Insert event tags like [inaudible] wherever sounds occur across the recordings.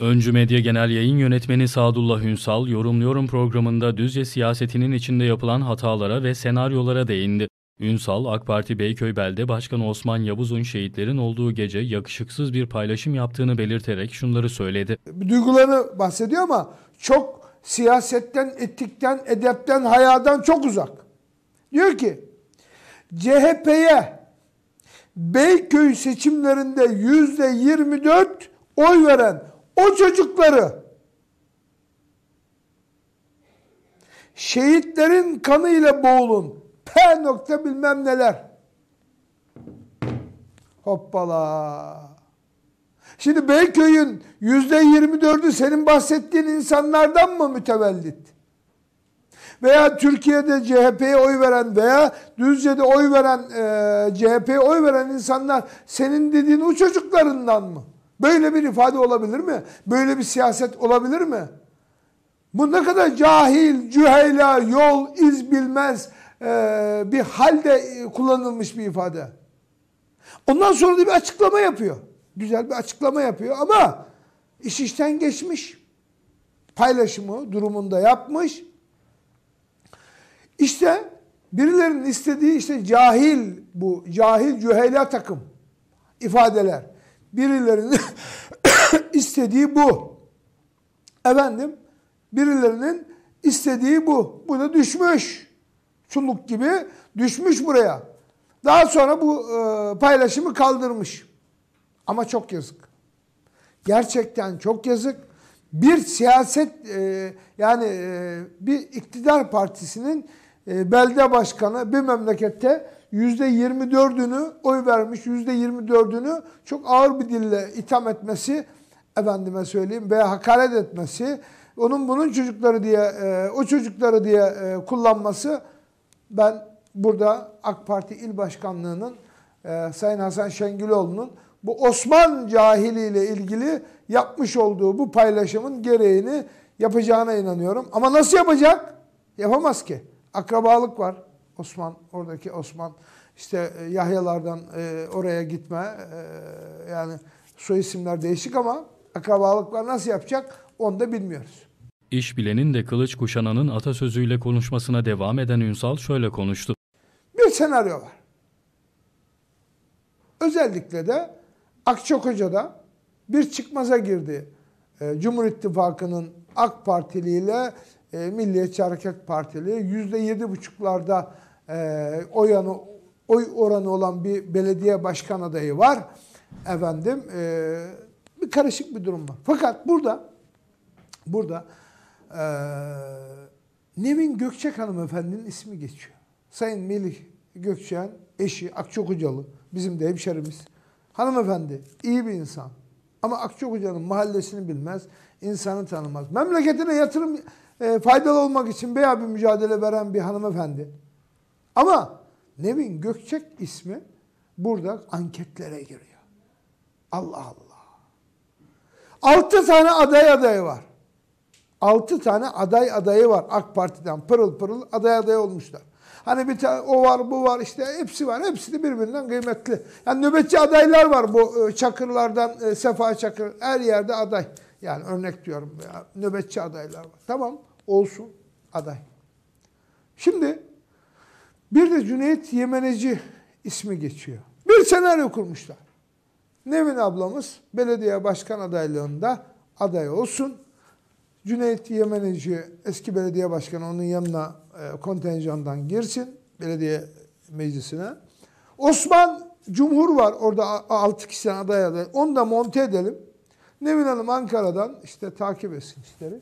Öncü Medya Genel Yayın Yönetmeni Sadullah Ünsal, Yorumluyorum programında Düzce siyasetinin içinde yapılan hatalara ve senaryolara değindi. Ünsal, AK Parti Beyköy Belde Başkanı Osman Yavuz'un şehitlerin olduğu gece yakışıksız bir paylaşım yaptığını belirterek şunları söyledi. Duygularını bahsediyor ama çok siyasetten, etikten, edepten, hayadan çok uzak. Diyor ki CHP'ye Beyköy seçimlerinde yüzde 24 oy veren o çocukları şehitlerin kanıyla boğulun. P nokta bilmem neler. Hoppala. Şimdi Beyköy'ün yüzde 24'ü senin bahsettiğin insanlardan mı mütevellit? Veya Türkiye'de CHP'ye oy veren veya Düzce'de oy veren e, CHP'ye oy veren insanlar senin dediğin o çocuklarından mı? Böyle bir ifade olabilir mi? Böyle bir siyaset olabilir mi? Bu ne kadar cahil, cüheyla, yol, iz bilmez e, bir halde kullanılmış bir ifade. Ondan sonra da bir açıklama yapıyor. Güzel bir açıklama yapıyor ama iş işten geçmiş. Paylaşımı durumunda yapmış. İşte birilerinin istediği işte cahil bu cahil cüheyla takım ifadeler. Birilerinin [coughs] istediği bu. Efendim birilerinin istediği bu. Bu da düşmüş. Çulluk gibi düşmüş buraya. Daha sonra bu e, paylaşımı kaldırmış. Ama çok yazık. Gerçekten çok yazık. Bir siyaset e, yani e, bir iktidar partisinin e, belde başkanı bir memlekette yüzde yirmi dördünü oy vermiş, yüzde yirmi dördünü çok ağır bir dille itham etmesi, efendime söyleyeyim veya hakaret etmesi, onun bunun çocukları diye, e, o çocukları diye e, kullanması ben burada AK Parti İl Başkanlığı'nın e, Sayın Hasan Şengüloğlu'nun bu Osman cahiliyle ilgili yapmış olduğu bu paylaşımın gereğini yapacağına inanıyorum. Ama nasıl yapacak? Yapamaz ki. Akrabalık var. Osman, oradaki Osman, işte e, Yahyalardan e, oraya gitme, e, yani soy isimler değişik ama akrabalıklar nasıl yapacak onu da bilmiyoruz. İş bilenin de kılıç kuşananın atasözüyle konuşmasına devam eden Ünsal şöyle konuştu. Bir senaryo var. Özellikle de Akçakoca'da bir çıkmaza girdi. E, Cumhur İttifakı'nın AK Partili ile e, Milliyetçi Hareket Partili %7,5'larda ee, oy, yanı, oy oranı olan bir belediye başkan adayı var. Efendim e, bir karışık bir durum var. Fakat burada burada e, Nevin Gökçek hanımefendinin ismi geçiyor. Sayın Melih Gökçen eşi Akçakocalı bizim de hemşerimiz. Hanımefendi iyi bir insan. Ama Akçakoca'nın mahallesini bilmez, insanı tanımaz. Memleketine yatırım e, faydalı olmak için veya bir mücadele veren bir hanımefendi. Ama Nevin Gökçek ismi burada anketlere giriyor. Allah Allah. Altı tane aday adayı var. Altı tane aday adayı var AK Parti'den pırıl pırıl aday adayı olmuşlar. Hani bir tane o var bu var işte hepsi var. Hepsi de birbirinden kıymetli. Yani nöbetçi adaylar var bu e, Çakırlardan e, Sefa Çakır her yerde aday. Yani örnek diyorum ya nöbetçi adaylar var. Tamam olsun aday. Şimdi bir de Cüneyt Yemeneci ismi geçiyor. Bir senaryo kurmuşlar. Nevin ablamız belediye başkan adaylığında aday olsun. Cüneyt Yemeneci eski belediye başkanı onun yanına e, kontenjandan girsin belediye meclisine. Osman Cumhur var orada 6 kişiden aday aday. Onu da monte edelim. Nevin Hanım Ankara'dan işte takip etsin işleri.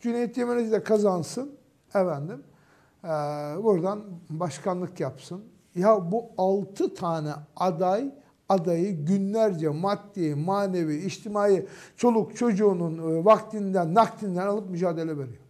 Cüneyt Yemeneci de kazansın. Efendim e, buradan başkanlık yapsın. Ya bu altı tane aday adayı günlerce maddi, manevi, içtimai çoluk çocuğunun e, vaktinden, nakdinden alıp mücadele veriyor.